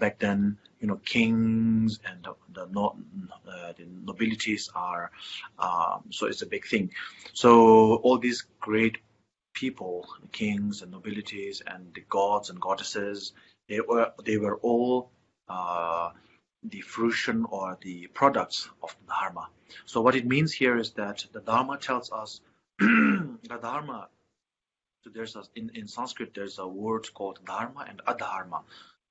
back then, you know, kings and the the, uh, the nobilities are um, so it's a big thing. So all these great people, kings and nobilities and the gods and goddesses, they were they were all uh, the fruition or the products of the Dharma. So what it means here is that the Dharma tells us the Dharma. So there's a, in in Sanskrit there's a word called Dharma and Adharma.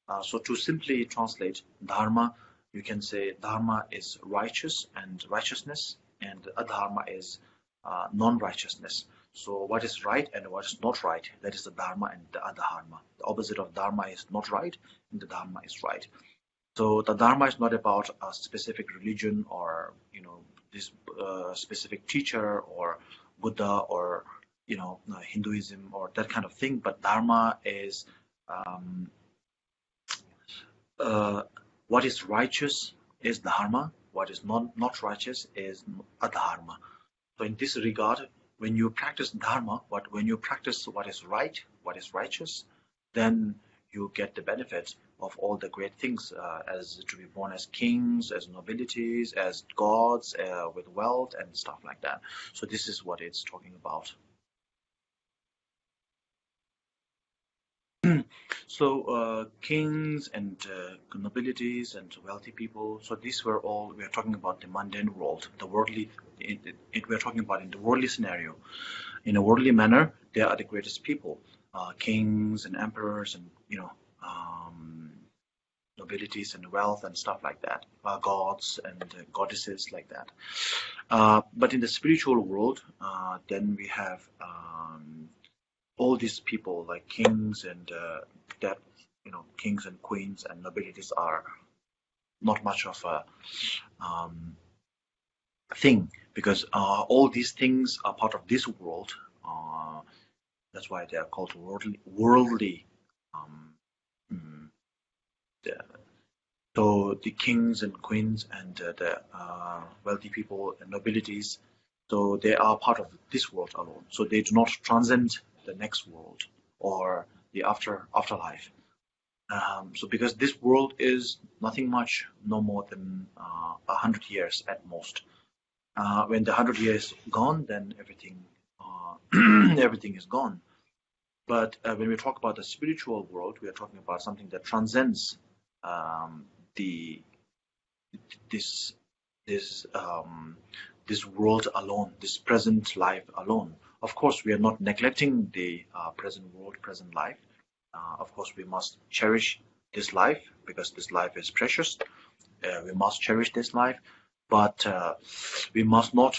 Uh, so to simply translate Dharma, you can say Dharma is righteous and righteousness, and Adharma is uh, non-righteousness. So what is right and what is not right, that is the Dharma and the Adharma. The opposite of Dharma is not right, and the Dharma is right. So the Dharma is not about a specific religion or you know this uh, specific teacher or Buddha or you know uh, Hinduism or that kind of thing. But Dharma is um, uh, what is righteous is Dharma. What is not not righteous is Adharma. So in this regard, when you practice Dharma, what when you practice what is right, what is righteous, then you get the benefit of all the great things uh, as to be born as kings, as nobilities, as gods, uh, with wealth and stuff like that. So this is what it's talking about. so uh, kings and uh, nobilities and wealthy people. So these were all we are talking about the mundane world, the worldly. It, it, it, we are talking about in the worldly scenario. In a worldly manner, they are the greatest people, uh, kings and emperors and you know um, nobilities and wealth and stuff like that, uh, gods and uh, goddesses like that. Uh, but in the spiritual world, then we have um, all these people like kings and uh, that you know kings and queens and nobilities are not much of a um, thing because uh, all these things are part of this world. that's why they are called worldly, worldly um, so the kings and queens and uh, the uh, wealthy people and nobilities, so they are part of this world alone. So they do not transcend the next world or the after afterlife. Um, so because this world is nothing much, no more than uh, a uh, hundred years at most. Uh, when the hundred years gone, then everything uh, everything is gone. But uh, when we talk about the spiritual world, we are talking about something that transcends um, the this this um, this world alone, this present life alone. Of course, we are not neglecting the uh, present world, present life. Uh, of course, we must cherish this life because this life is precious. Uh, we must cherish this life, but uh, we must not.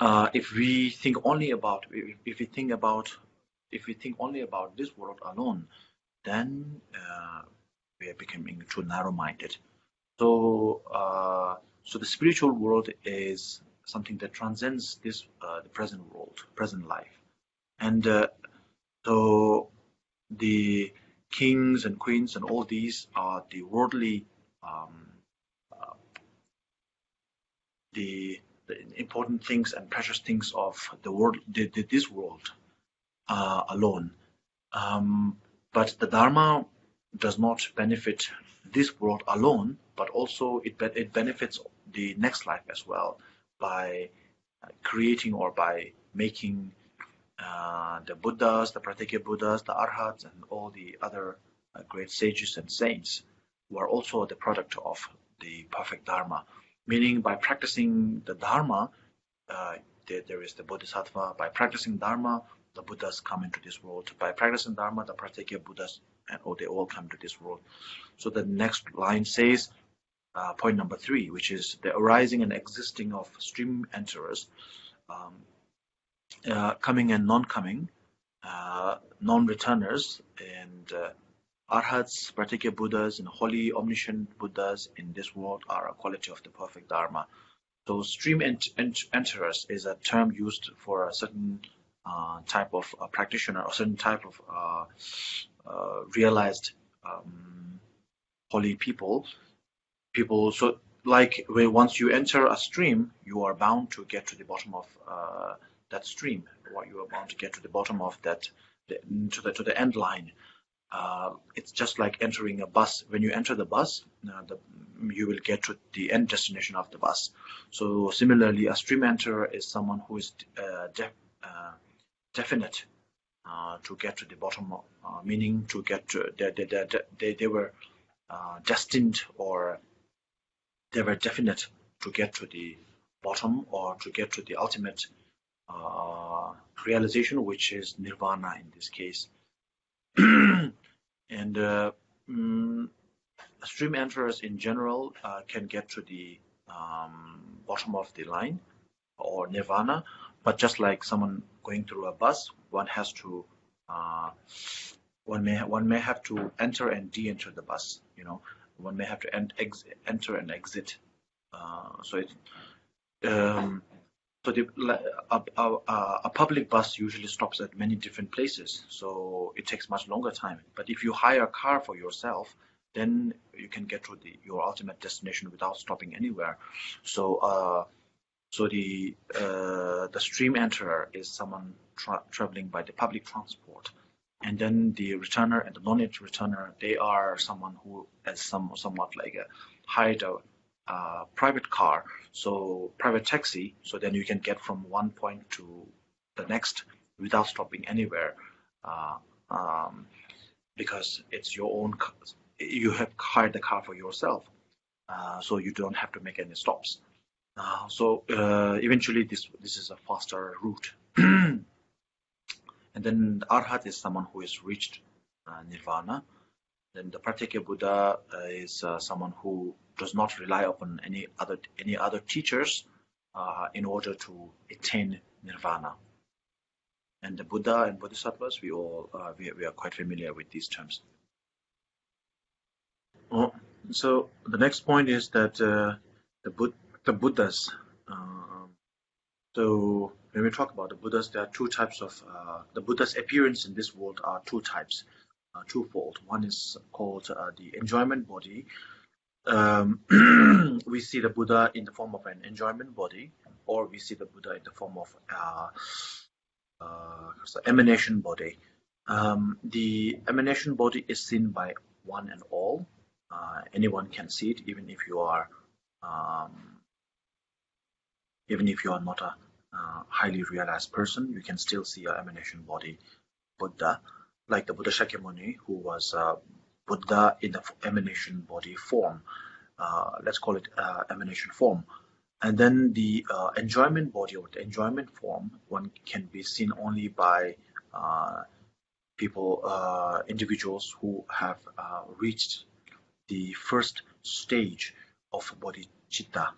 Uh, if we think only about, if, if, we think about, if we think only about this world alone, then uh, we are becoming too narrow-minded. So, so the spiritual world is something that transcends this uh, the present world, present life, and uh, so the kings and queens and all these are the worldly, um, uh, the, the important things and precious things of the world, the, the, this world uh, alone. Um, but the Dharma does not benefit this world alone, but also it, be it benefits the next life as well by uh, creating or by making uh, the Buddhas, the Pratyeka Buddhas, the Arhats, and all the other uh, great sages and saints who are also the product of the perfect Dharma. Meaning, by practicing the Dharma, uh, there, there is the Bodhisattva. By practicing Dharma, the Buddhas come into this world. By practicing Dharma, the Pratyeka Buddhas and oh, they all come to this world. So the next line says, uh, point number three, which is the arising and existing of stream enterers, um, uh, coming and non-coming, uh, non-returners, and uh, arhats, Pratyeka Buddhas, and holy omniscient Buddhas in this world are a quality of the perfect Dharma. So stream ent ent enterers is a term used for a certain uh, type of practitioner or certain type of realized um, holy people. People, so like once you enter a stream, you are bound to get to the bottom of uh, that stream. Or you are bound to get to the bottom of that, the, to the to the end line. uh, it's just like entering a bus. When you enter the bus, uh, the, you will get to the end destination of the bus. So similarly, a stream enter is someone who is uh, de uh, definite uh, to get to the bottom, meaning to get to they they they, they were destined or they were definite to get to the bottom or to get to the ultimate realization, which is nirvana in this case. and uh, mm, stream enterers in general uh, can get to the um, bottom of the line or nirvana, but just like someone going through a bus, one has to uh, one may one may have to enter and de-enter the bus. You know, one may have to ent enter and exit. Uh, so it um, so the, a, a, a, public bus usually stops at many different places, so it takes much longer time. But if you hire a car for yourself, then you can get to the your ultimate destination without stopping anywhere. So uh, so the uh, the stream enterer is someone tra traveling by the public transport, and then the returner and the non-it returner they are someone who is some somewhat like a hired a uh, private car, so private taxi, so then you can get from one point to the next without stopping anywhere, uh, um, because it's your own. You have hired the car for yourself, uh, so you don't have to make any stops. Uh, so uh, eventually, this this is a faster route. and then arhat is someone who has reached uh, nirvana. Then the Pratyeka Buddha is someone who does not rely upon any other any other teachers uh, in order to attain nirvana. And the Buddha and Bodhisattvas, we all uh, we, we are quite familiar with these terms. Oh, so the next point is that uh, the the Buddhas. Um, so when we talk about the Buddhas, there are two types of uh, the Buddha's appearance in this world are two types, uh, twofold. One is called uh, the enjoyment body, um, we see the Buddha in the form of an enjoyment body, or we see the Buddha in the form of uh, uh, emanation body. Um, the emanation body is seen by one and all. Uh, anyone can see it, even if you are, um, even if you are not a uh, highly realized person, you can still see your emanation body, Buddha, like the Buddha Shakyamuni, who was uh, Buddha in the emanation body form. Uh, let's call it uh, emanation form. And then the uh, enjoyment body or the enjoyment form, one can be seen only by uh, people, individuals who have reached the first stage of bodhicitta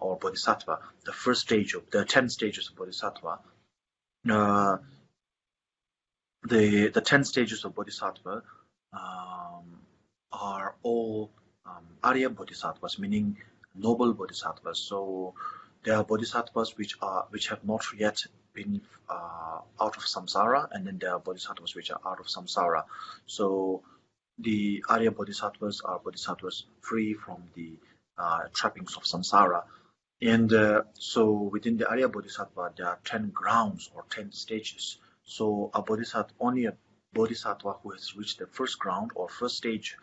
or bodhisattva, the first stage of the 10 stages of bodhisattva. the the 10 stages of bodhisattva um, are all um, Arya Bodhisattvas, meaning noble Bodhisattvas. So there are Bodhisattvas which are which have not yet been uh, out of samsara, and then there are Bodhisattvas which are out of samsara. So the Arya Bodhisattvas are Bodhisattvas free from the uh, trappings of samsara. And uh, so within the Arya Bodhisattva, there are 10 grounds or 10 stages. So a Bodhisattva, only a bodhisattva who has reached the first ground or first stage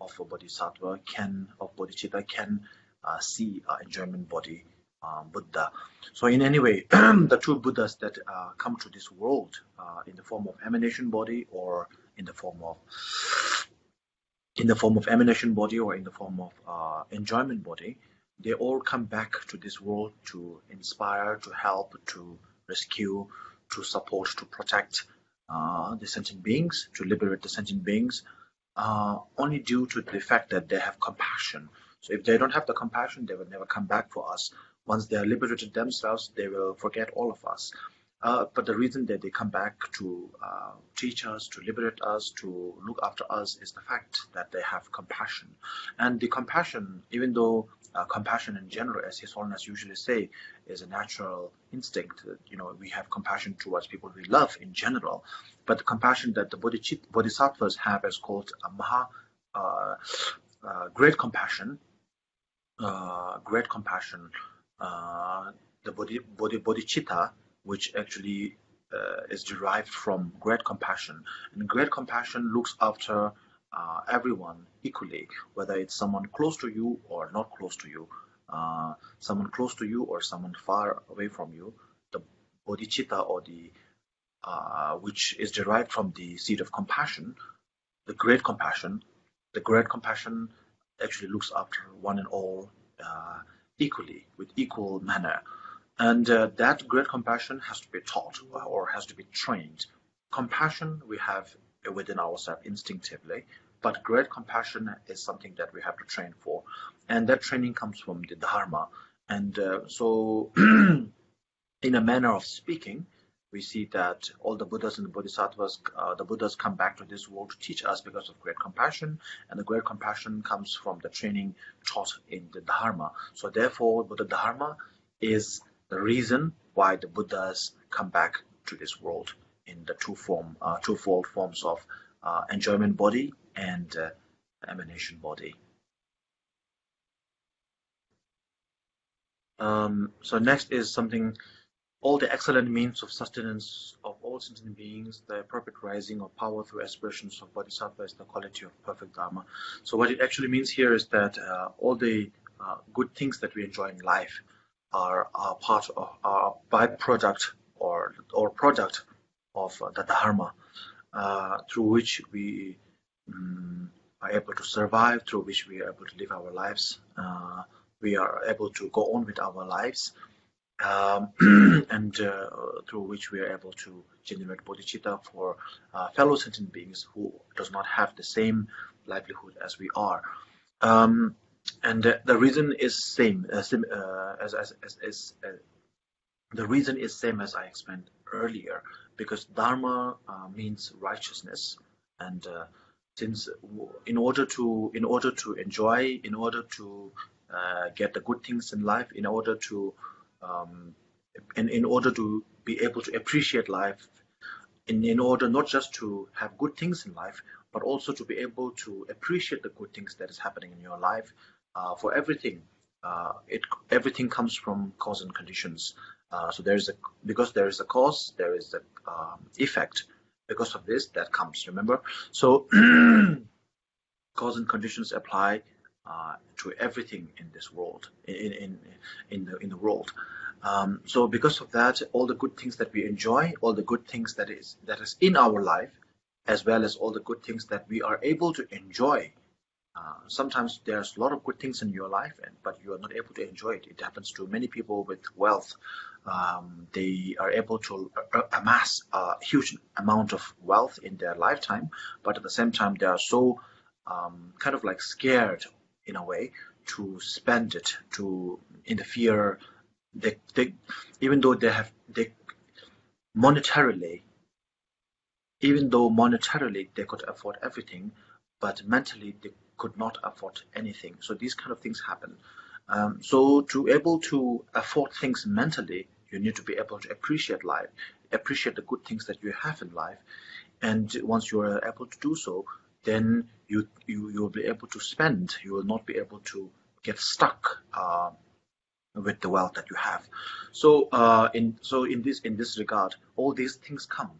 of a bodhisattva can of bodhicitta can uh, see uh, enjoyment body um, Buddha. So in any way, the two Buddhas that uh, come to this world uh, in the form of emanation body or in the form of in the form of emanation body or in the form of uh, enjoyment body, they all come back to this world to inspire, to help, to rescue, to support, to protect, uh, the sentient beings, to liberate the sentient beings, uh, only due to the fact that they have compassion. So if they don't have the compassion, they will never come back for us. Once they are liberated themselves, they will forget all of us. Uh, but the reason that they come back to uh, teach us, to liberate us, to look after us is the fact that they have compassion. And the compassion, even though uh, compassion in general, as His Holiness usually say, is a natural instinct. You know, we have compassion towards people we love in general, but the compassion that the bodhisattvas have is called a maha, uh, uh, great compassion, uh, great compassion. The bodhi, bodhi, bodhicitta, which actually uh, is derived from great compassion, and great compassion looks after uh, everyone equally, whether it's someone close to you or not close to you, uh, someone close to you or someone far away from you. The bodhicitta or the uh, which is derived from the seed of compassion, the great compassion. The great compassion actually looks after one and all uh, equally with equal manner. And uh, that great compassion has to be taught or has to be trained. Compassion we have within ourselves instinctively, but great compassion is something that we have to train for. And that training comes from the Dharma. And uh, so, in a manner of speaking, we see that all the Buddhas and the Bodhisattvas, uh, the Buddhas come back to this world to teach us because of great compassion, and the great compassion comes from the training taught in the Dharma. So therefore, Buddha Dharma is the reason why the Buddhas come back to this world in the two form, uh, twofold forms of uh, enjoyment body and uh, emanation body. Um, so next is something, all the excellent means of sustenance of all sentient beings, the appropriate rising of power through aspirations of bodhisattva is the quality of perfect dharma. So what it actually means here is that uh, all the uh, good things that we enjoy in life are, are part of are byproduct or or product of the dharma uh, through which we um, are able to survive, through which we are able to live our lives. Uh, we are able to go on with our lives, um, and uh, through which we are able to generate bodhicitta for uh, fellow sentient beings who does not have the same livelihood as we are. Um, and the reason is same, uh, sim, uh, as, as, as, as uh, the reason is same as I explained earlier, because dharma uh, means righteousness, and uh, since in order to in order to enjoy, in order to uh, get the good things in life, in order to um, in, in order to be able to appreciate life, in, in order not just to have good things in life, but also to be able to appreciate the good things that is happening in your life, uh, for everything, uh, it everything comes from cause and conditions. Uh, so there is a because there is a cause, there is a um, effect. Because of this, that comes. Remember, so cause and conditions apply uh, to everything in this world, in in in the in the world. Um, so because of that, all the good things that we enjoy, all the good things that is that is in our life, as well as all the good things that we are able to enjoy uh, sometimes there's a lot of good things in your life, and, but you are not able to enjoy it. It happens to many people with wealth. Um, they are able to uh, uh, amass a huge amount of wealth in their lifetime, but at the same time, they are so um, kind of like scared in a way to spend it, to interfere. They, they, even though they have, they monetarily, even though monetarily they could afford everything, but mentally they could not afford anything. So these kind of things happen. Um, so to able to afford things mentally, you need to be able to appreciate life, appreciate the good things that you have in life. And once you are able to do so, then you you you will be able to spend. You will not be able to get stuck uh, with the wealth that you have. So uh, in so in this in this regard, all these things come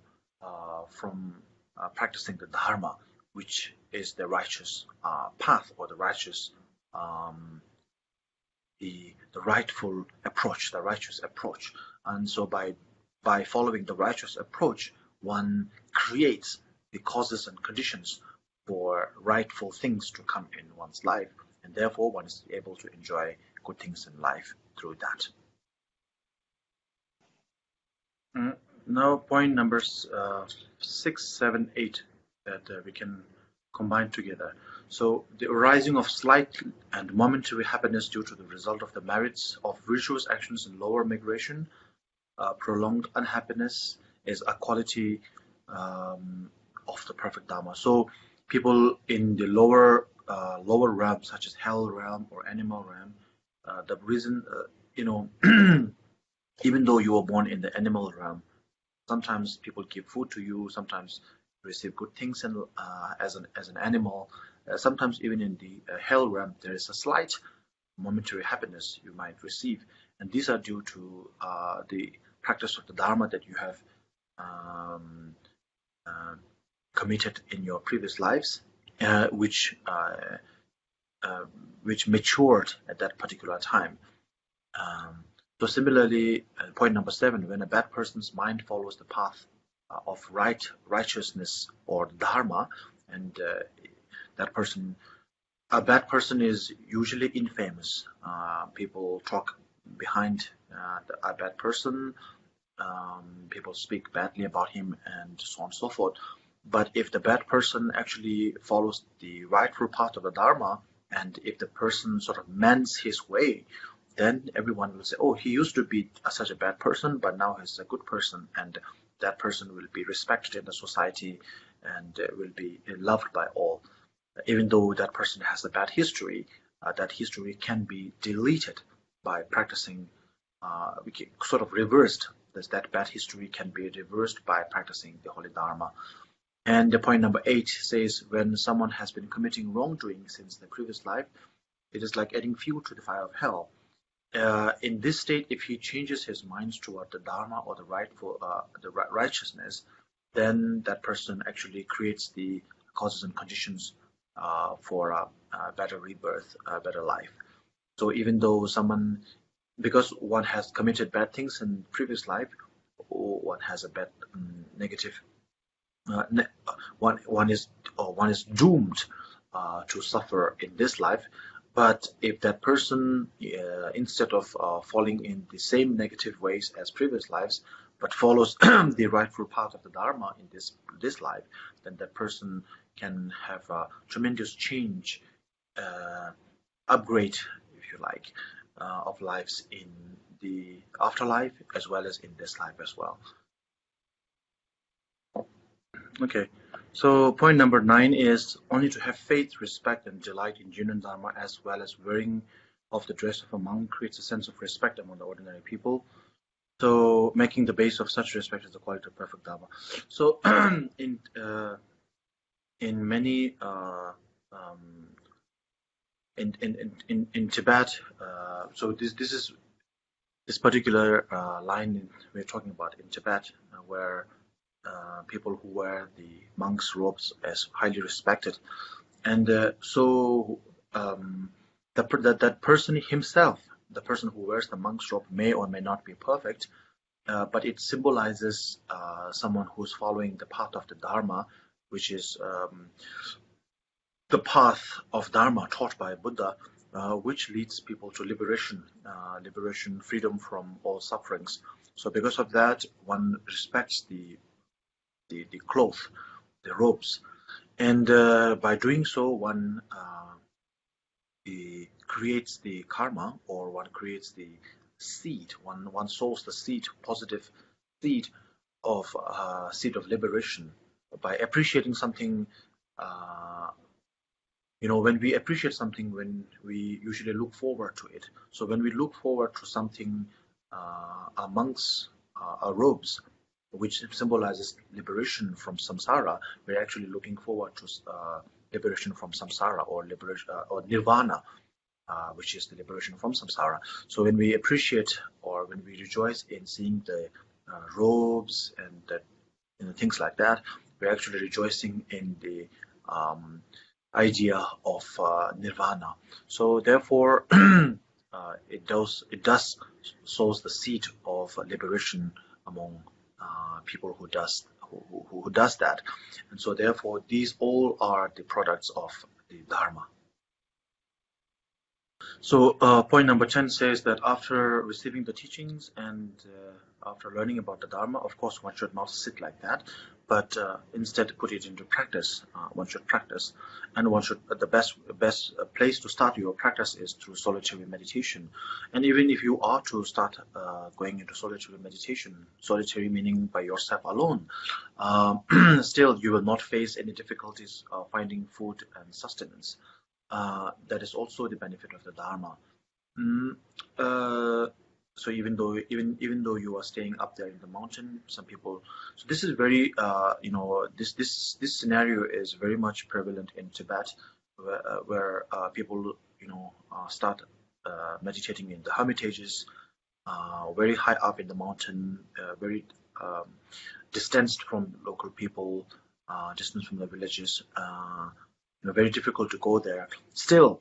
uh, from uh, practicing the dharma which is the righteous uh, path or the righteous um, the the rightful approach, the righteous approach. And so by by following the righteous approach, one creates the causes and conditions for rightful things to come in one's life, and therefore one is able to enjoy good things in life through that. Mm, now, point numbers uh, six, seven, eight that uh, we can combine together. So the arising of slight and momentary happiness due to the result of the merits of virtuous actions in lower migration, uh, prolonged unhappiness is a quality um, of the perfect Dharma. So people in the lower uh, lower realm, such as hell realm or animal realm, uh, the reason, uh, you know, even though you were born in the animal realm, sometimes people give food to you, sometimes receive good things and uh, as an as an animal. Uh, sometimes even in the uh, hell realm, there is a slight momentary happiness you might receive, and these are due to uh, the practice of the dharma that you have um, uh, committed in your previous lives, uh, which uh, which matured at that particular time. Um, so similarly, point number seven: when a bad person's mind follows the path of right righteousness or dharma, and that person a bad person is usually infamous. Uh, people talk behind uh, a bad person. Um, people speak badly about him and so on and so forth. But if the bad person actually follows the rightful path of the Dharma, and if the person sort of mends his way, then everyone will say, oh, he used to be such a bad person, but now he's a good person. And that person will be respected in the society and uh, will be loved by all even though that person has a bad history, uh, that history can be deleted by practicing, uh, we can sort of reversed. That, that bad history can be reversed by practicing the Holy Dharma. And the point number eight says when someone has been committing wrongdoing since the previous life, it is like adding fuel to the fire of hell. Uh, in this state, if he changes his mind toward the Dharma or the rightful, uh, the righteousness, then that person actually creates the causes and conditions uh, for a, a, better rebirth, a better life. So even though someone, because one has committed bad things in previous life, or one has a bad um, negative, uh, ne one one is or one is doomed uh, to suffer in this life. But if that person, uh, instead of uh, falling in the same negative ways as previous lives, but follows the rightful path of the Dharma in this this life, then that person can have a tremendous change, uh, upgrade, if you like, uh, of lives in the afterlife as well as in this life as well. Okay, so point number nine is only to have faith, respect, and delight in genuine Dharma as well as wearing of the dress of a monk creates a sense of respect among the ordinary people. So making the base of such respect is the quality of perfect Dharma. So in uh, in many uh, um, in, in, in, in Tibet, uh, so this this is this particular uh, line we're talking about in Tibet, uh, where uh, people who wear the monk's robes as highly respected, and uh, so um, that, that that person himself, the person who wears the monk's robe, may or may not be perfect, but it symbolizes someone who's following the path of the Dharma which is um, the path of Dharma taught by Buddha, uh, which leads people to liberation, uh, liberation, freedom from all sufferings. So because of that, one respects the the, the cloth, the robes, and uh, by doing so, one uh, creates the karma, or one creates the seed. One one sows the seed, positive seed of uh, seed of liberation. By appreciating something uh, you know when we appreciate something when we usually look forward to it. So when we look forward to something uh, amongst uh, our robes which symbolizes liberation from samsara we're actually looking forward to uh, liberation from samsara or liberation uh, or nirvana uh, which is the liberation from samsara so when we appreciate or when we rejoice in seeing the robes and the, you know, things like that we're actually rejoicing in the um, idea of uh, nirvana. So therefore, uh, it does it does sows the seed of liberation among uh, people who does who, who, who does that, and so therefore these all are the products of the dharma. So uh, point number 10 says that after receiving the teachings and uh, after learning about the Dharma, of course, one should not sit like that, but uh, instead put it into practice. Uh, one should practice, and one should the best best place to start your practice is through solitary meditation. And even if you are to start uh, going into solitary meditation, solitary meaning by yourself alone, um, still you will not face any difficulties finding food and sustenance. Uh, that is also the benefit of the Dharma. Mm, uh, so even though even even though you are staying up there in the mountain some people so this is very uh, you know this this this scenario is very much prevalent in tibet where, uh, where uh, people you know uh, start uh, meditating in the hermitages uh, very high up in the mountain very um, distanced from local people, distanced from the villages. You know, very difficult to go there. Still,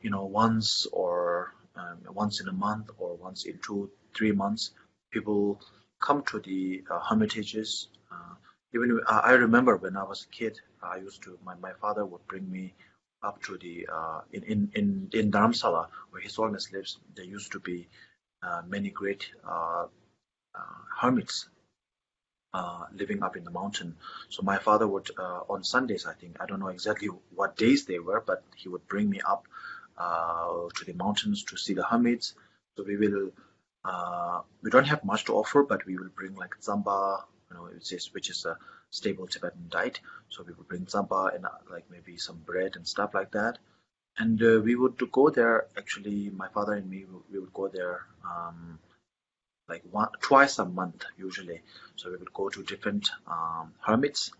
you know, once or um, once in a month or once in two, three months, people come to the uh, hermitages. Uh, even I remember when I was a kid, I used to my, my father would bring me up to the uh, in in in in Dharamsala where His Holiness lives. There used to be uh, many great uh, uh hermits uh, living up in the mountain. So my father would uh, on Sundays, I think I don't know exactly what days they were, but he would bring me up to the mountains to see the hermits. So we will. we don't have much to offer, but we will bring like tsampa, you know, which is which is a stable Tibetan diet. So we will bring tsampa and uh, like maybe some bread and stuff like that. And uh, we would go there. Actually, my father and me, we would go there um, like one twice a month usually. So we would go to different um, hermits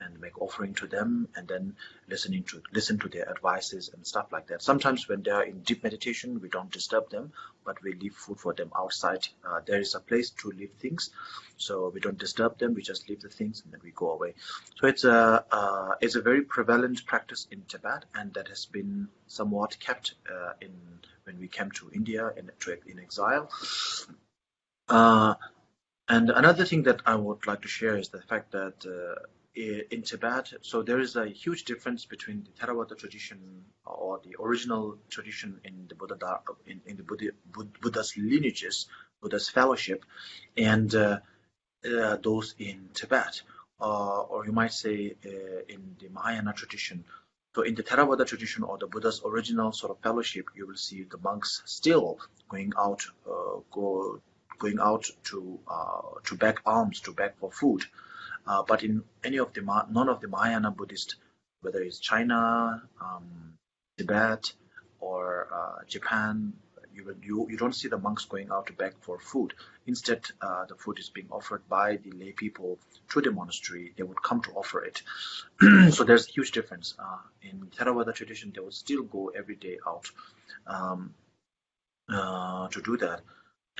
and make offering to them and then listening to listen to their advices and stuff like that. Sometimes when they are in deep meditation we don't disturb them but we leave food for them outside. Uh, there is a place to leave things so we don't disturb them. We just leave the things and then we go away. So it's a uh, it's a very prevalent practice in tibet and that has been somewhat kept uh, in when we came to india in, in exile. Uh, and another thing that I would like to share is the fact that uh, in Tibet. So there is a huge difference between the Theravada tradition or the original tradition in the Buddha in, in the Buddha, Buddha's lineages, Buddha's fellowship, and uh, uh, those in Tibet, uh, or you might say uh, in the Mahayana tradition. So in the Theravada tradition or the Buddha's original sort of fellowship, you will see the monks still going out, uh, go going out to uh, to beg alms, to beg for food. Uh, but in any of the none of the Mahayana Buddhist, whether it's China, um, Tibet, or uh, Japan, you, you you don't see the monks going out to beg for food. Instead, uh, the food is being offered by the lay people to the monastery. They would come to offer it. so there's a huge difference. Uh, in Theravada tradition, they would still go every day out um, uh, to do that.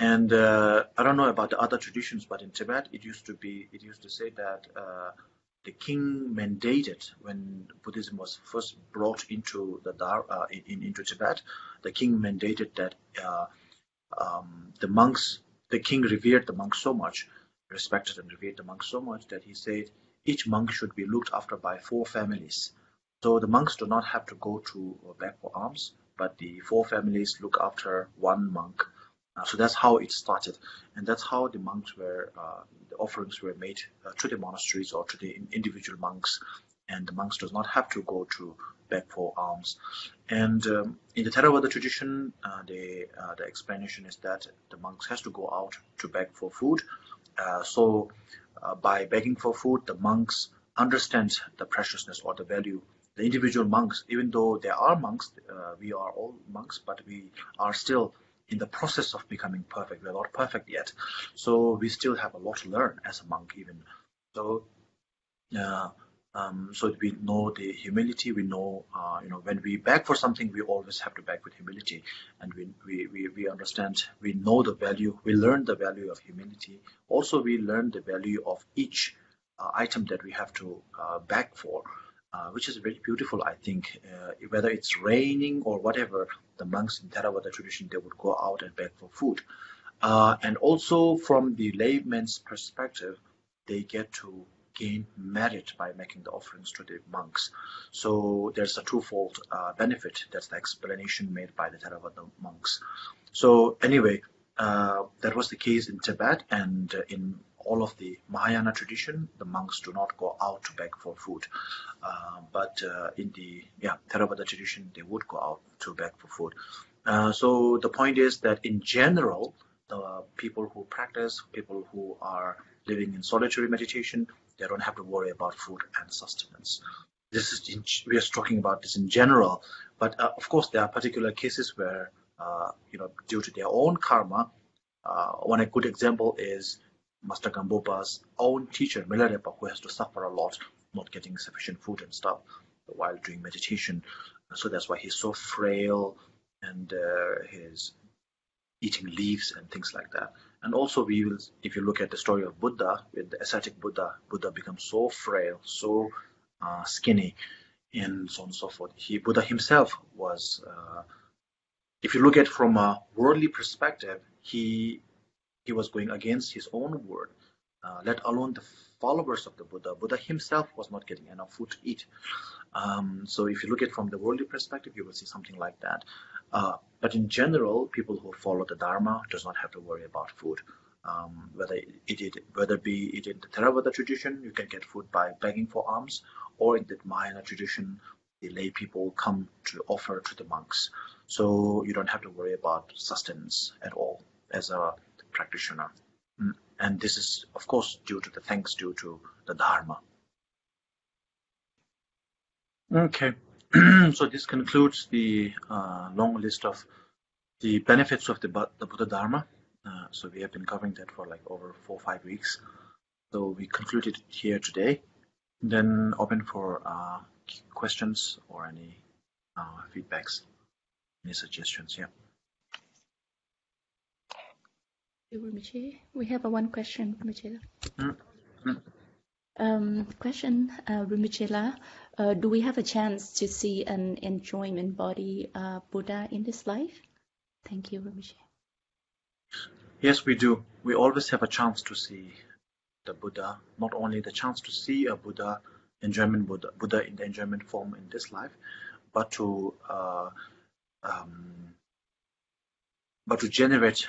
And uh, I don't know about the other traditions, but in Tibet, it used to be, it used to say that uh, the king mandated when Buddhism was first brought into the uh, in, into Tibet, the king mandated that uh, um, the monks, the king revered the monks so much, respected and revered the monks so much that he said each monk should be looked after by four families. So the monks do not have to go to beg for alms, but the four families look after one monk so that's how it started, and that's how the monks were, uh, the offerings were made uh, to the monasteries or to the individual monks, and the monks does not have to go to beg for alms. And um, in the Theravada tradition, uh, the uh, the explanation is that the monks has to go out to beg for food. Uh, so by begging for food, the monks understand the preciousness or the value the individual monks, even though there are monks, uh, we are all monks, but we are still in the process of becoming perfect. We're not perfect yet, so we still have a lot to learn as a monk, even. So, uh, um, so we know the humility. We know, uh, you know, when we beg for something, we always have to beg with humility, and we we, we, we understand. We know the value. We learn the value of humility. Also, we learn the value of each uh, item that we have to uh, beg for. Uh, which is very beautiful, I think. Uh, whether it's raining or whatever, the monks in Theravada tradition, they would go out and beg for food. Uh, and also from the layman's perspective, they get to gain merit by making the offerings to the monks. So there's a twofold uh, benefit. That's the explanation made by the Theravada monks. So anyway, uh, that was the case in Tibet and in all of the Mahayana tradition, the monks do not go out to beg for food. Uh, but uh, in the yeah Theravada tradition, they would go out to beg for food. Uh, so the point is that in general, the people who practice, people who are living in solitary meditation, they don't have to worry about food and sustenance. This is in, we are talking about this in general, but uh, of course there are particular cases where uh, you know due to their own karma. Uh, one good example is Master Gampopa's own teacher, Milarepa, who has to suffer a lot, not getting sufficient food and stuff while doing meditation. So that's why he's so frail and uh, he's eating leaves and things like that. And also, we will, if you look at the story of Buddha, with the ascetic Buddha, Buddha becomes so frail, so uh, skinny, and so on and so forth. He, Buddha himself was, uh, if you look at from a worldly perspective, he he was going against his own word, uh, let alone the followers of the Buddha. Buddha himself was not getting enough food to eat. Um, so if you look at it from the worldly perspective, you will see something like that. Uh, but in general, people who follow the Dharma does not have to worry about food. Um, whether it, it whether be it in the Theravada tradition, you can get food by begging for alms, or in the Mahayana tradition, the lay people come to offer to the monks. So you don't have to worry about sustenance at all as a practitioner. Mm, and this is, of course, due to the thanks due to the Dharma. Okay, so this concludes the uh, long list of the benefits of the, the Buddha Dharma. Uh, so we have been covering that for like over four or five weeks. So we concluded here today. Then open for uh, questions or any uh, feedbacks, any suggestions. Yeah. We have one question, Rinpoche. Mm -hmm. Um, question, uh, Rinpoche, uh, do we have a chance to see an enjoyment body uh, Buddha in this life? Thank you, Rinpoche. Yes, we do. We always have a chance to see the Buddha, not only the chance to see a Buddha, enjoyment Buddha, Buddha in the enjoyment form in this life, but to uh, um, but to generate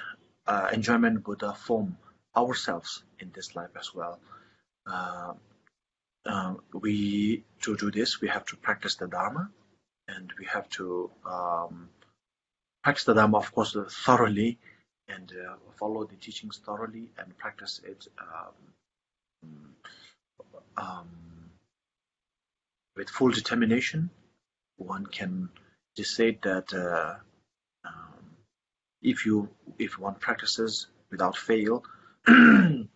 uh, enjoyment Buddha form ourselves in this life as well. Uh, uh, we to do this we have to practice the Dharma, and we have to um, practice the Dharma, of course, thoroughly, and uh, follow the teachings thoroughly, and practice it um, um, with full determination. One can just say that uh, um, if you if one practices without fail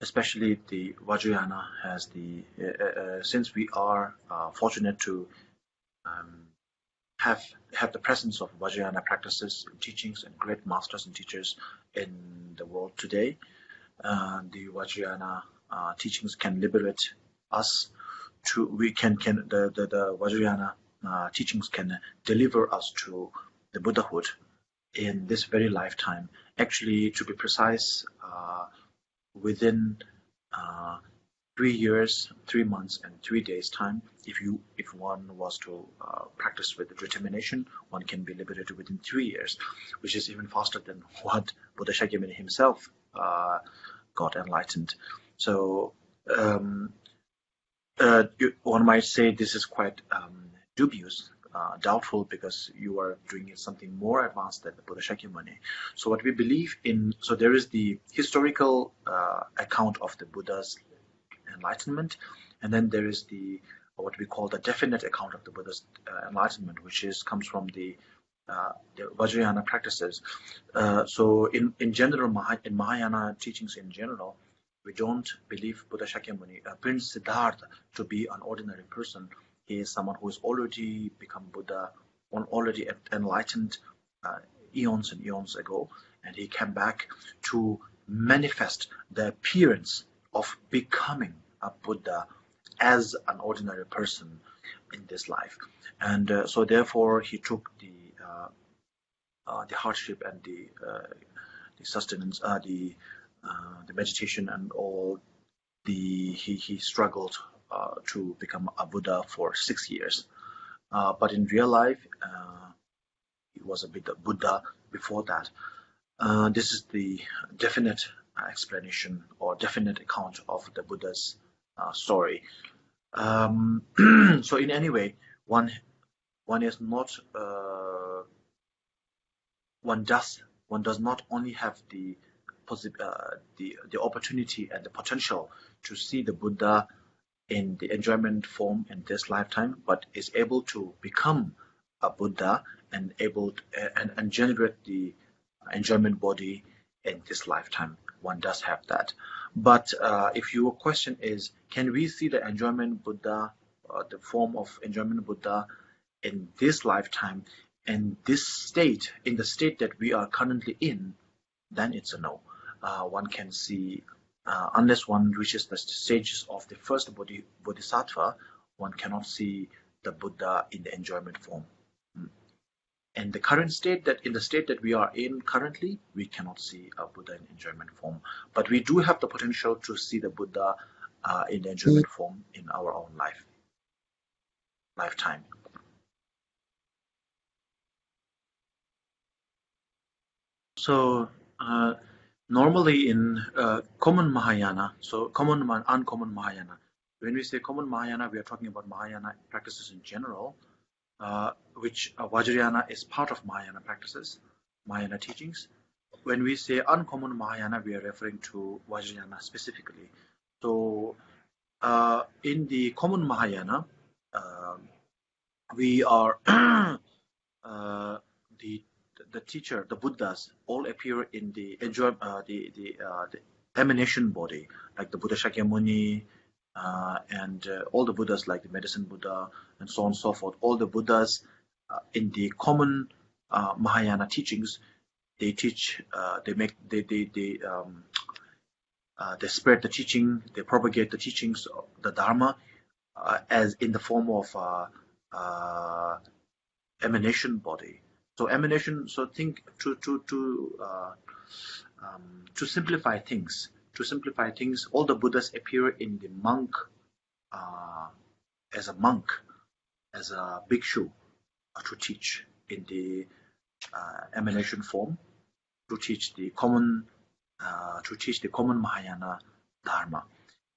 especially the Vajrayana has the uh, uh, since we are uh, fortunate to um, have have the presence of Vajrayana practices and teachings and great masters and teachers in the world today. Uh, the Vajrayana uh, teachings can liberate us to we can can the the, the Vajrayana uh, teachings can deliver us to the Buddhahood in this very lifetime. Actually, to be precise, within uh, three years, three months, and three days time. If you, if one was to uh, practice with determination, one can be liberated within three years, which is even faster than what Buddha Shakyamuni himself uh, got enlightened. So um, uh, you, one might say this is quite um, dubious uh, doubtful because you are doing something more advanced than the Buddha Shakyamuni. So what we believe in, so there is the historical uh, account of the Buddha's enlightenment, and then there is the what we call the definite account of the Buddha's uh, enlightenment, which is comes from the uh, the Vajrayana practices. Uh, so in in general, in Mahayana teachings in general, we don't believe Buddha Shakyamuni, uh, Prince Siddhartha, to be an ordinary person he is someone who has already become Buddha, on already enlightened uh, eons and eons ago, and he came back to manifest the appearance of becoming a Buddha as an ordinary person in this life. And uh, so therefore he took the uh, uh, the hardship and the uh, the sustenance, uh, the the meditation and all the he, he struggled to become a Buddha for six years. Uh, but in real life, uh, he was a Buddha before that. this is the definite explanation or definite account of the Buddha's story. Um, so in any way, one one is not uh, one does one does not only have the uh, the the opportunity and the potential to see the Buddha in the enjoyment form in this lifetime, but is able to become a Buddha and able to, and, and generate the enjoyment body in this lifetime. One does have that. But uh, if your question is, can we see the enjoyment Buddha, uh, the form of enjoyment Buddha in this lifetime, in this state, in the state that we are currently in, then it's a no. Uh, one can see, uh, unless one reaches the stages of the first bodhi, bodhisattva, one cannot see the Buddha in the enjoyment form. And the current state that in the state that we are in currently, we cannot see a Buddha in enjoyment form. But we do have the potential to see the Buddha uh, in the enjoyment form in our own life lifetime. So uh, normally in uh, common Mahayana, so common and uncommon Mahayana, when we say common Mahayana, we are talking about Mahayana practices in general, uh, which uh, Vajrayana is part of Mahayana practices, Mahayana teachings. When we say uncommon Mahayana, we are referring to Vajrayana specifically. So uh, in the common Mahayana, um, we are uh, the the teacher, the Buddhas, all appear in the enjoy uh, the the, uh, the emanation body, like the Buddha Shakyamuni, uh, and uh, all the Buddhas, like the medicine Buddha, and so on and so forth. All the Buddhas uh, in the common uh, Mahayana teachings, they teach, they make, they they they um, they spread the teaching, they propagate the teachings, of the Dharma, as in the form of emanation body. So emanation. So think to to to uh, um, to simplify things. To simplify things, all the Buddhas appear in the monk uh, as a monk, as a bhikshu, uh, to teach in the uh, emanation form, to teach the common uh, to teach the common Mahayana Dharma.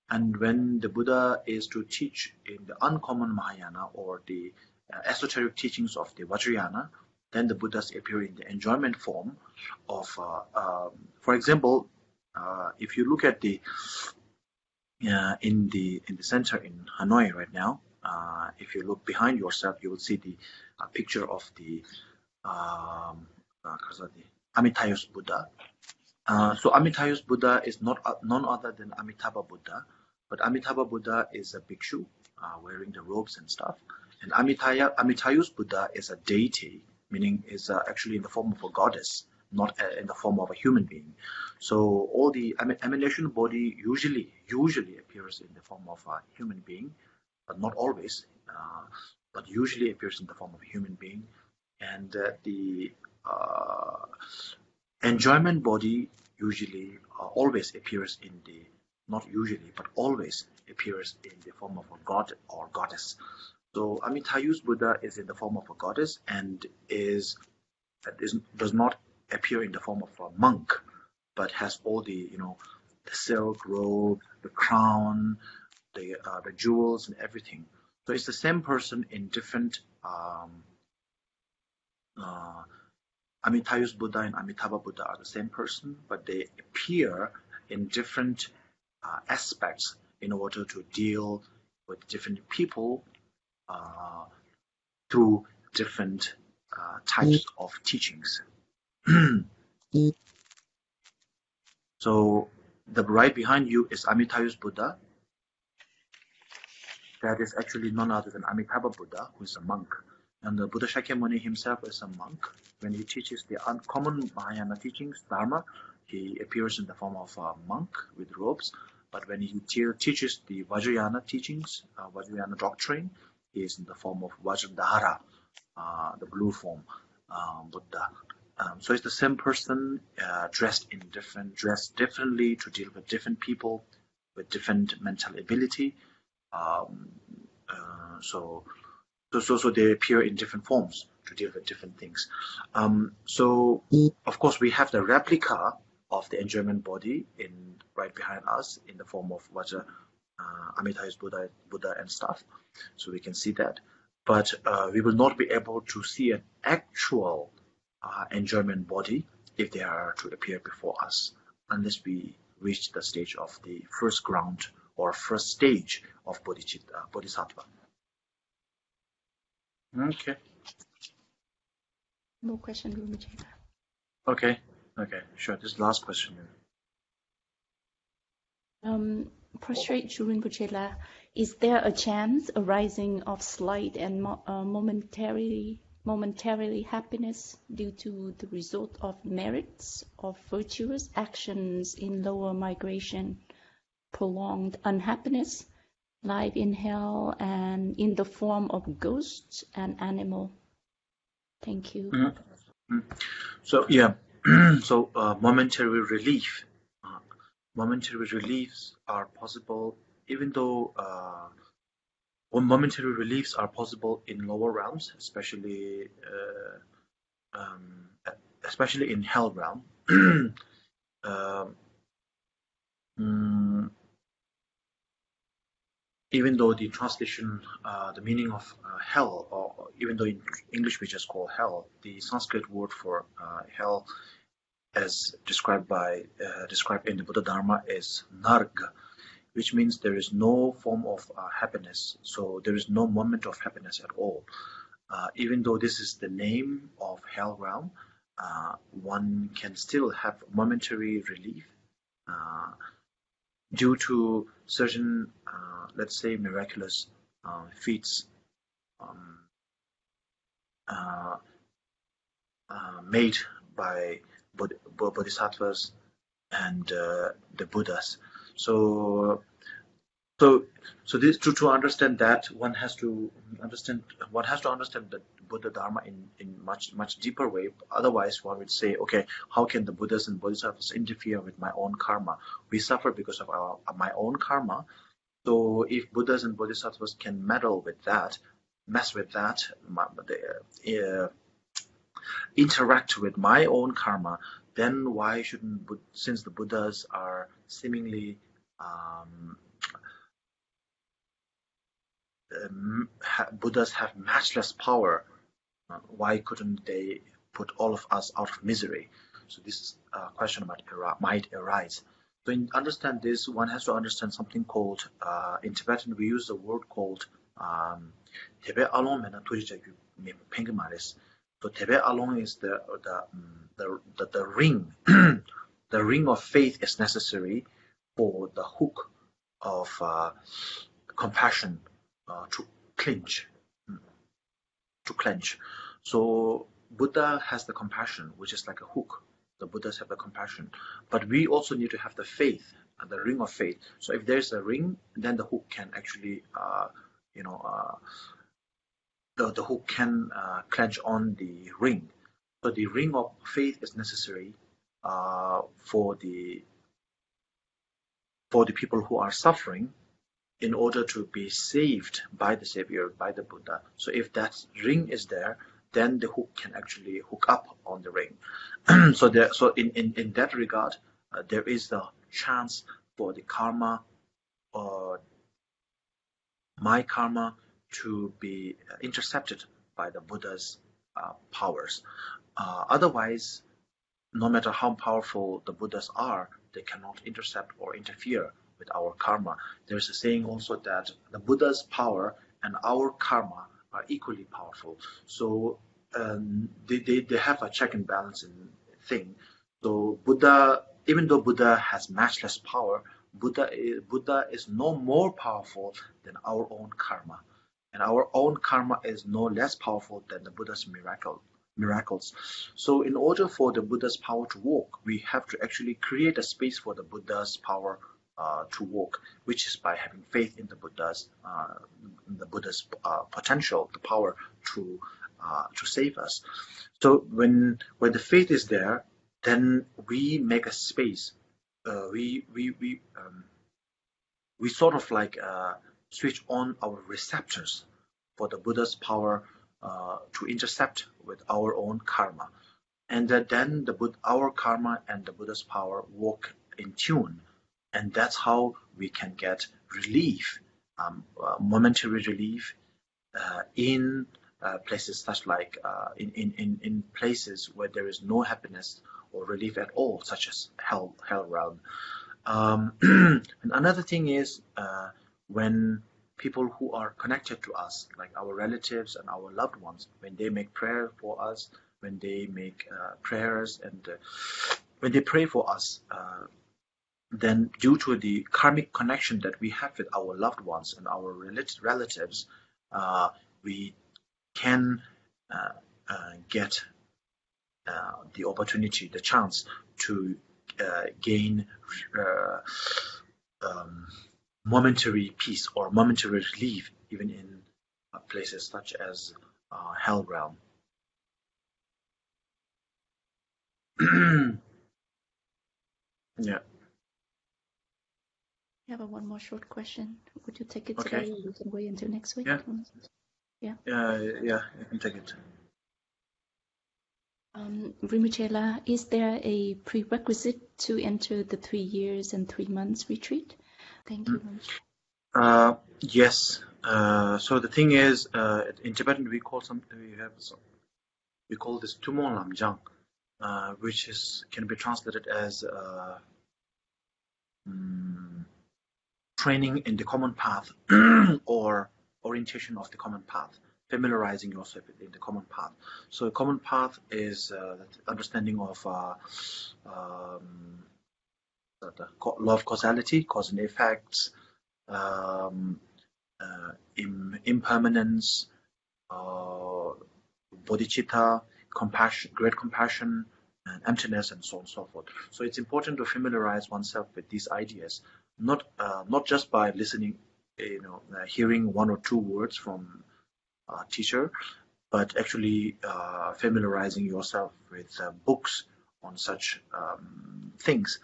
And when the Buddha is to teach in the uncommon Mahayana or the uh, esoteric teachings of the Vajrayana, then the Buddhas appear in the enjoyment form of, uh, um, for example, uh, if you look at the uh, in the in the center in Hanoi right now, uh, if you look behind yourself, you will see the uh, picture of the um, uh, Amitayus Buddha. so Amitayus Buddha is not none other than Amitabha Buddha, but Amitabha Buddha is a bhikshu wearing the robes and stuff, and Amitaya, Amitayus Buddha is a deity meaning is uh, actually in the form of a goddess, not in the form of a human being. So all the emanation body usually usually appears in the form of a human being, but not always. Uh, but usually appears in the form of a human being, and uh, the uh, enjoyment body usually uh, always appears in the not usually but always appears in the form of a god or goddess so Amitayus Buddha is in the form of a goddess and is, is does not appear in the form of a monk, but has all the you know the silk robe, the crown, the uh, the jewels and everything. So it's the same person in different. Um, uh, Amitayus Buddha and Amitabha Buddha are the same person, but they appear in different uh, aspects in order to deal with different people uh, through different uh, types of teachings. so the right behind you is Amitayus Buddha. That is actually none other than Amitabha Buddha, who is a monk. And the Buddha Shakyamuni himself is a monk. When he teaches the uncommon Mahayana teachings, Dharma, he appears in the form of a monk with robes. But when he teaches the Vajrayana teachings, uh, Vajrayana doctrine, is in the form of Vajradhara, uh, the blue form uh, Buddha. Um, so it's the same person uh, dressed in different, dressed differently to deal with different people with different mental ability. Um, uh, so, so, so, so they appear in different forms to deal with different things. Um, so, of course, we have the replica of the enjoyment body in right behind us in the form of Vajra, uh, Buddha, Buddha and stuff. So we can see that. But uh, we will not be able to see an actual uh, enjoyment body if they are to appear before us unless we reach the stage of the first ground or first stage of uh, bodhisattva. Okay. No question, Rumajita. Okay, okay, sure. This last question. Um, prostrate Churin Buchela, is there a chance arising of slight and mo uh, momentary momentarily happiness due to the result of merits of virtuous actions in lower migration, prolonged unhappiness, life in hell, and in the form of ghosts and animal. Thank you. Mm-hmm. So yeah, so uh, momentary relief, momentary reliefs are possible even though uh, momentary reliefs are possible in lower realms, especially uh, um, especially in hell realm. Um, mm, even though the translation, uh, the meaning of uh, hell, or even though in English we just call hell, the Sanskrit word for uh, hell, as described by uh, described in the Buddha Dharma, is narg, which means there is no form of uh, happiness. So there is no moment of happiness at all. Uh, even though this is the name of hell realm, one can still have momentary relief due to certain, uh, let's say, miraculous uh, feats um, uh, uh made by bodhisattvas and uh, the Buddhas. So so, so this to, to understand that one has to understand one has to understand the Buddha Dharma in, in much much deeper way. Otherwise, one would say, okay, how can the Buddhas and Bodhisattvas interfere with my own karma? We suffer because of our my own karma. So, if Buddhas and Bodhisattvas can meddle with that, mess with that, uh, interact with my own karma, then why shouldn't since the Buddhas are seemingly um, um, Buddhas have matchless power. Uh, why couldn't they put all of us out of misery? So this question might, might arise. In understand this, one has to understand something called uh, in Tibetan we use the word called um, So Tebe alone is the the, the the, the ring. the ring of faith is necessary for the hook of uh, compassion uh, to clinch, mm, to clench. So Buddha has the compassion, which is like a hook. The Buddhas have the compassion, but we also need to have the faith, uh, the ring of faith. So if there's a ring, then the hook can actually, uh, you know, uh, the the hook can uh, clench on the ring. So the ring of faith is necessary uh, for the for the people who are suffering in order to be saved by the Savior, by the Buddha. So if that ring is there, then the hook can actually hook up on the ring. so there, so in, in, in that regard, uh, there is the chance for the karma or my karma to be intercepted by the Buddha's uh, powers. Uh, otherwise, no matter how powerful the Buddhas are, they cannot intercept or interfere with our karma. There's a saying also that the Buddha's power and our karma are equally powerful. So um, they, they, they have a check and balance thing. So Buddha, even though Buddha has matchless power, Buddha is, Buddha is no more powerful than our own karma. And our own karma is no less powerful than the Buddha's miracle miracles. So in order for the Buddha's power to work, we have to actually create a space for the Buddha's power uh, to work, which is by having faith in the Buddha's uh, the Buddha's uh, potential, the power to uh, to save us. So when when the faith is there, then we make a space. Uh, we we we um, we sort of like uh, switch on our receptors for the Buddha's power to intercept with our own karma, and then the our karma and the Buddha's power work in tune and that's how we can get relief, um, uh, momentary relief uh, in uh, places such like uh, in, in, in, in places where there is no happiness or relief at all, such as hell, hell realm. Um, and another thing is uh, when people who are connected to us, like our relatives and our loved ones, when they make prayer for us, when they make uh, prayers and when they pray for us, then due to the karmic connection that we have with our loved ones and our relatives, uh, we can uh, get uh, the opportunity, the chance to uh, gain uh, um, momentary peace or momentary relief, even in uh, places such as uh, Hell Realm. yeah. I have a one more short question. Would you take it Okay. today you can wait until next week? Yeah. Uh, yeah, I can take it. Um, Rimuchela, is there a prerequisite to enter the three years and three months retreat? Thank you. Uh, yes. Uh, so the thing is, uh, in Tibetan we call some we have some, we call this Tumon Lamjang, uh, which is can be translated as uh, mm, training in the common path or orientation of the common path, familiarizing yourself in the common path. So a common path is uh, the understanding of uh, um, the the co- law of causality, cause and effects, um, uh, im- impermanence, uh, bodhicitta, compassion, great compassion, and emptiness, and so on and so forth. So it's important to familiarize oneself with these ideas, not uh, not just by listening, you know, uh, hearing one or two words from a teacher, but actually uh, familiarizing yourself with uh, books on such um, things.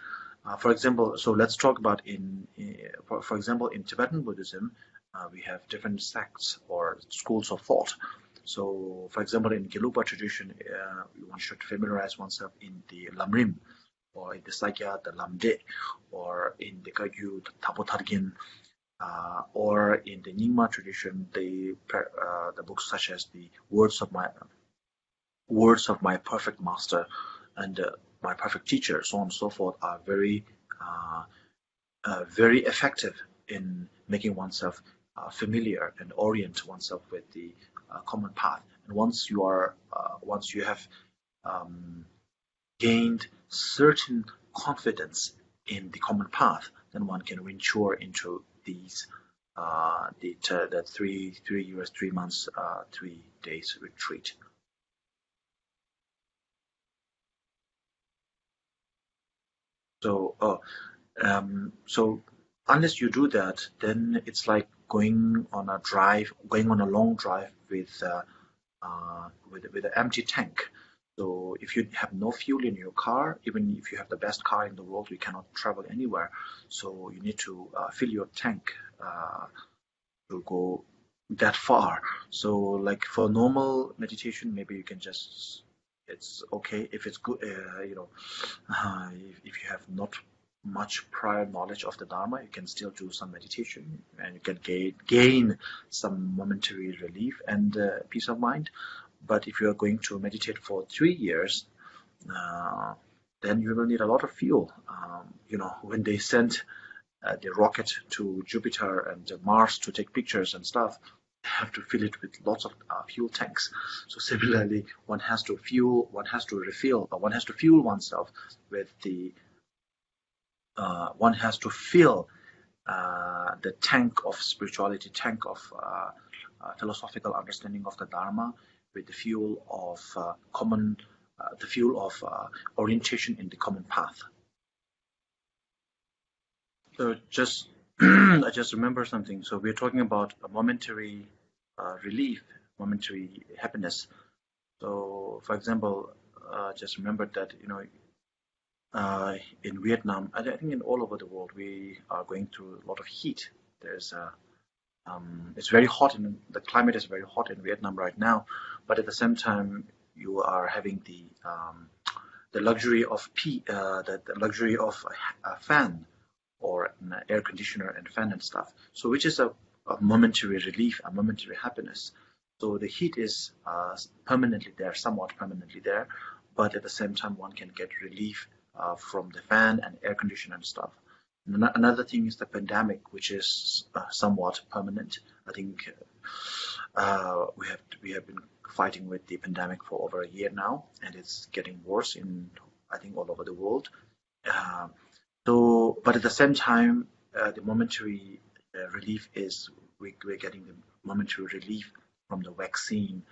Uh, for example, so let's talk about in, uh, for, for example, in Tibetan Buddhism, uh, we have different sects or schools of thought. So, for example, in Gelugpa tradition, uh, one should familiarize oneself in the Lamrim, or in the Sakya, the Lamdre, or in the Kagyu, the Tapo Targin, uh, or in the Nyingma tradition, the uh, the books such as the Words of My Words of My Perfect Master and uh, My Perfect Teacher, so on and so forth, are very uh, uh, very effective in making oneself uh, familiar and orient oneself with the common path. And once you are, once you have um, gained certain confidence in the common path, then one can venture into these uh, the the three three years, three months, uh, three days retreat. So, uh, um, so unless you do that, then it's like going on a drive, going on a long drive with uh, uh, with with an empty tank. So if you have no fuel in your car, even if you have the best car in the world, you cannot travel anywhere. So you need to uh, fill your tank uh, to go that far. So like for normal meditation, maybe you can just it's okay if it's good, uh, you know, uh, if, if you have not much prior knowledge of the Dharma, you can still do some meditation and you can gain, gain some momentary relief and uh, peace of mind. But if you are going to meditate for three years, uh, then you will need a lot of fuel. Um, you know, when they sent uh, the rocket to Jupiter and Mars to take pictures and stuff, have to fill it with lots of uh, fuel tanks. So similarly, one has to fuel, one has to refill, or one has to fuel oneself with the uh, one has to fill uh, the tank of spirituality, tank of uh, uh, philosophical understanding of the Dharma, with the fuel of uh, common, uh, the fuel of uh, orientation in the common path. So just, I just remember something. So we're talking about a momentary uh, relief, momentary happiness. So, for example, uh, just remember that you know uh, in Vietnam, I think in all over the world, we are going through a lot of heat. There's a, um, it's very hot, and the climate is very hot in Vietnam right now. But at the same time, you are having the um, the luxury of p uh, the, the luxury of a, a fan or an air conditioner and fan and stuff. So, which is a, a momentary relief, a momentary happiness. So the heat is uh, permanently there, somewhat permanently there, but at the same time, one can get relief uh, from the fan and air conditioner and stuff. Another thing is the pandemic, which is uh, somewhat permanent. I think uh, we have we have been fighting with the pandemic for over a year now, and it's getting worse in I think all over the world. Uh, so, but at the same time, uh, the momentary uh, relief is we, we're getting the momentary relief from the vaccine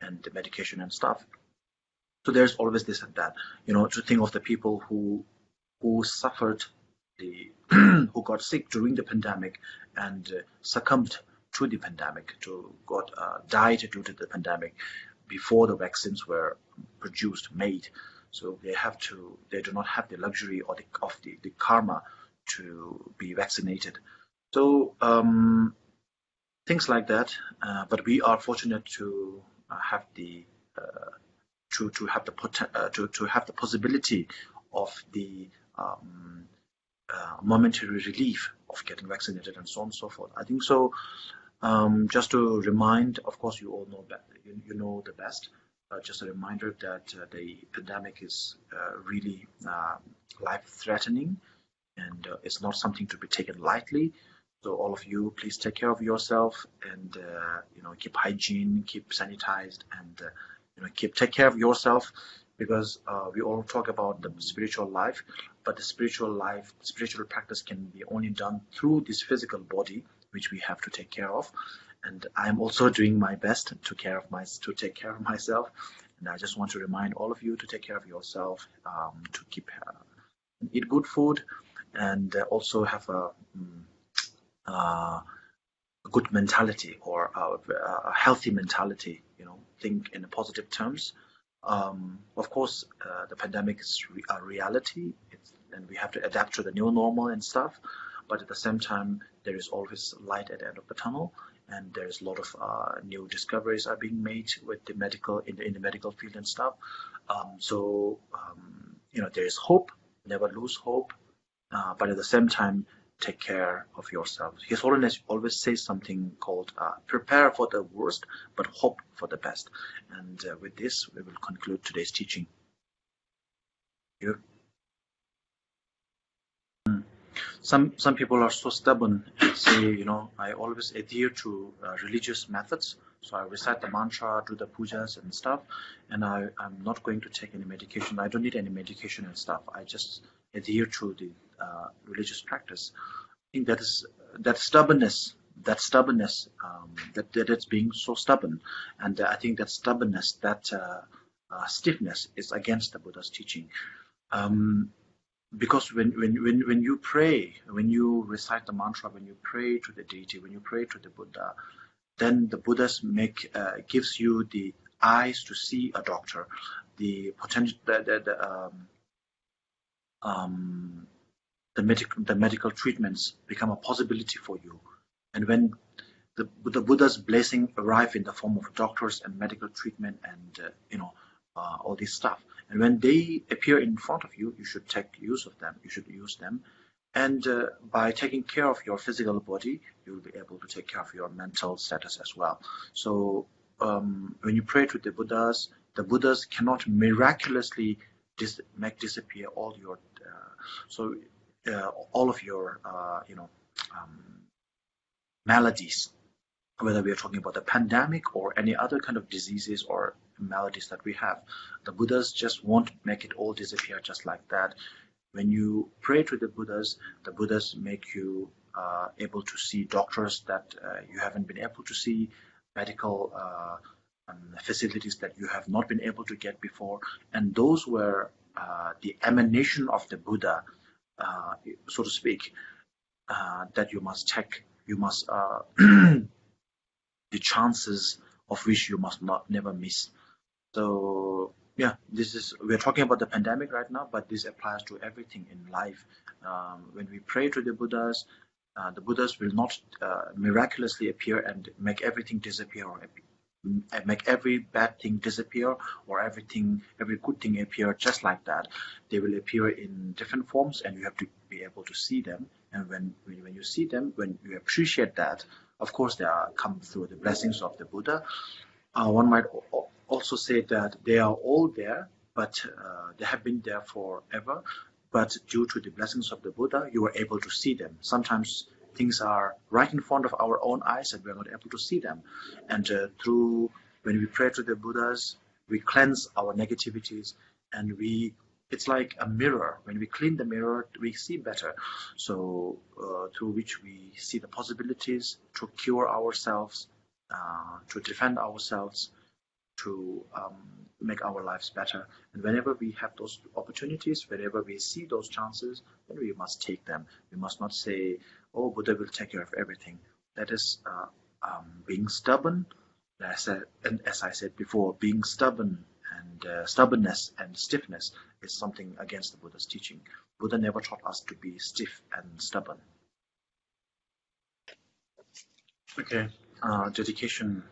and the medication and stuff. So there's always this and that. You know, to think of the people who who suffered the who got sick during the pandemic and uh, succumbed to the pandemic, to got uh, died due to the pandemic before the vaccines were produced, made. So they have to, they do not have the luxury or the, of the, the karma to be vaccinated. So um, things like that. Uh, but we are fortunate to uh, have the uh, to to have the uh, to to have the possibility of the um, uh, momentary relief of getting vaccinated and so on and so forth. I think so. Um, just to remind, of course, you all know that you, you know the best. Uh, just a reminder that uh, the pandemic is uh, really uh, life-threatening and uh, it's not something to be taken lightly. So all of you, please take care of yourself and you know keep hygiene, keep sanitized, and you know keep take care of yourself because we all talk about the spiritual life, but the spiritual life, spiritual practice can be only done through this physical body which we have to take care of. And I'm also doing my best to care of my to take care of myself. And I just want to remind all of you to take care of yourself, um, to keep uh, eat good food, and uh, also have a, um, uh, good mentality or a, a, healthy mentality. You know, think in positive terms. Um, of course, uh, the pandemic is re a reality, it's, and we have to adapt to the new normal and stuff but at the same time, there is always light at the end of the tunnel, and there's a lot of uh, new discoveries are being made with the medical in the, in the medical field and stuff. Um, so um, you know, there is hope. Never lose hope, uh, but at the same time, take care of yourself. His Holiness always says something called uh, prepare for the worst, but hope for the best. And uh, with this, we will conclude today's teaching. Thank you some some people are so stubborn and say, you know, I always adhere to uh, religious methods. So I recite the mantra, do the pujas and stuff, and I, I'm not going to take any medication. I don't need any medication and stuff. I just adhere to the uh, religious practice. I think that is that stubbornness, that stubbornness, um, that that it's being so stubborn, and I think that stubbornness, that uh, uh, stiffness, is against the Buddha's teaching. Um, because when, when, when, when you pray, when you recite the mantra, when you pray to the deity, when you pray to the Buddha, then the Buddha's make uh, gives you the eyes to see a doctor, the potential, the, the, the um, um, the medical the medical treatments become a possibility for you, and when the, the Buddha's blessing arrive in the form of doctors and medical treatment and uh, you know uh, all this stuff, and when they appear in front of you, you should take use of them. You should use them. And uh, by taking care of your physical body, you will be able to take care of your mental status as well. So um, when you pray to the Buddhas, the Buddhas cannot miraculously dis make disappear all your, uh, so uh, all of your, uh, you know, um, maladies whether we are talking about the pandemic or any other kind of diseases or maladies that we have. The Buddhas just won't make it all disappear just like that. When you pray to the Buddhas, the Buddhas make you uh, able to see doctors that uh, you haven't been able to see, medical uh, um, facilities that you have not been able to get before, and those were uh, the emanation of the Buddha, uh, so to speak, uh, that you must check. You must the chances of which you must not never miss. So yeah, this is we're talking about the pandemic right now, but this applies to everything in life. Um, when we pray to the Buddhas, uh, the Buddhas will not uh, miraculously appear and make everything disappear or make every bad thing disappear or everything every good thing appear just like that they will appear in different forms and you have to be able to see them and when when you see them when you appreciate that of course, they are come through the blessings of the Buddha. Uh, one might also say that they are all there, but uh, they have been there forever. But due to the blessings of the Buddha, you are able to see them. Sometimes things are right in front of our own eyes and we're not able to see them. And uh, through when we pray to the Buddhas, we cleanse our negativities and we it's like a mirror. When we clean the mirror, we see better. So uh, through which we see the possibilities to cure ourselves, uh, to defend ourselves, to um, make our lives better. And whenever we have those opportunities, whenever we see those chances, then we must take them. We must not say, "Oh, Buddha will take care of everything." That is uh, um, being stubborn. As I, and as I said before, being stubborn and uh, stubbornness and stiffness is something against the Buddha's teaching. Buddha never taught us to be stiff and stubborn. Okay, uh, dedication